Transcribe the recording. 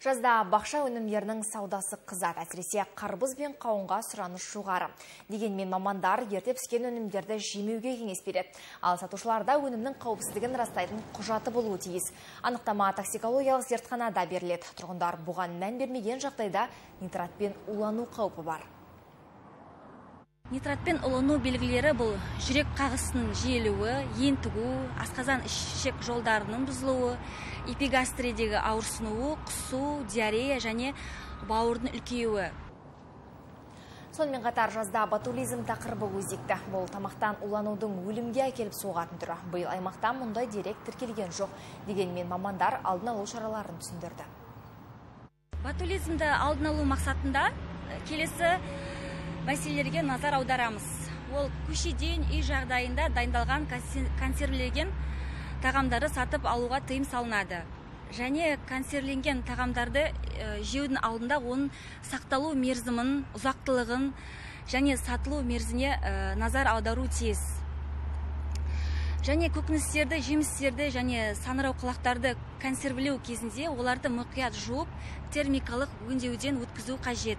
Жазда бақша өнімдерінің саудасы қызады, әсіресе қарбыз бен қауынға сұраныс жоғары. Дегенмен мамандар ерте піскен өнімдерді жемеуге кеңес береді. Ал сатушыларда өнімнің қауіпсіздігін растайтын құжаты болуы тиіс. Анықтама токсикологиялық зертханада беріледі. Тұрғындар бұған мән бермеген жағдайда нитратпен улану қаупі бар. Нитратпен улану белгілері бұл жүрек қағысының жиілуі, ентігу, асқазан ішек жолдарының бұзылуы, эпигастридегі ауырсынуы, құсу, диарея және бауырдың үлкеюі. Сонымен қатар жазда батулизм тақырыбы өзекті. Бұл тамақтан уланудың өлімге әкеліп соғатын түрі. Биыл аймақта мұндай дерек тіркелген жоқ. Дегенмен мамандар алдын алу шараларын түсіндірді. Батулизмді алдын алу мақсатында келесі мәселелерге назар аударамыз. Ол көшеден үй жағдайында дайындалған консервіленген тағамдарды сатып алуға тыйым салынады. Және консервіленген тағамдарды жеудің алдында оның сақталу мерзімін ұзақтылығын және сатылу мерзіне назар аудару тиіс. Және көкөністерді жемістерді және саңырауқұлақтарды консервілеу кезінде оларды мұқият жуып термикалық өңдеуден өткізу қажет.